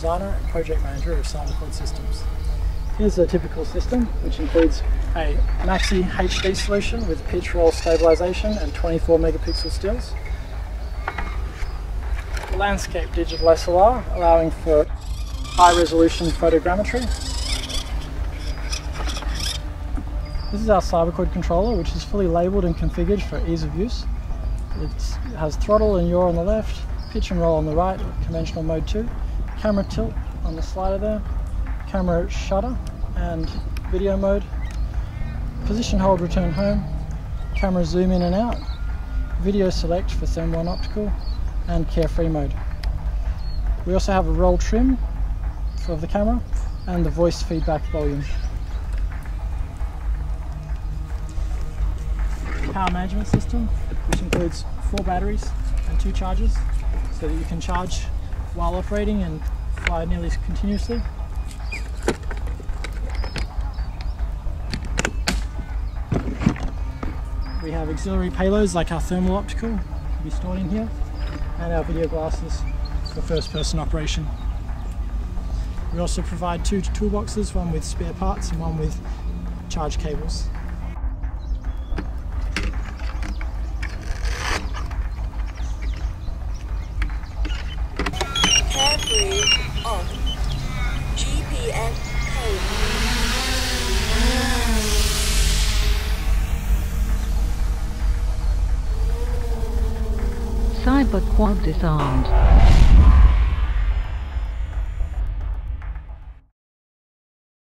designer and project manager of Cyberquad Systems. Here's a typical system, which includes a Maxi HD solution with pitch roll stabilization and 24 megapixel stills. Landscape digital SLR, allowing for high resolution photogrammetry. This is our Cyberquad controller, which is fully labelled and configured for ease of use. It has throttle and yaw on the left, pitch and roll on the right, conventional mode 2, camera tilt on the slider there, camera shutter and video mode, position hold return home, camera zoom in and out, video select for thermal and optical, and carefree mode. We also have a roll trim for the camera and the voice feedback volume. Power management system, which includes four batteries and two chargers, so that you can charge while operating and fly nearly continuously. We have auxiliary payloads like our thermal optical to be stored in here and our video glasses for first person operation. We also provide two toolboxes, one with spare parts and one with charge cables. Cyber quad disarmed.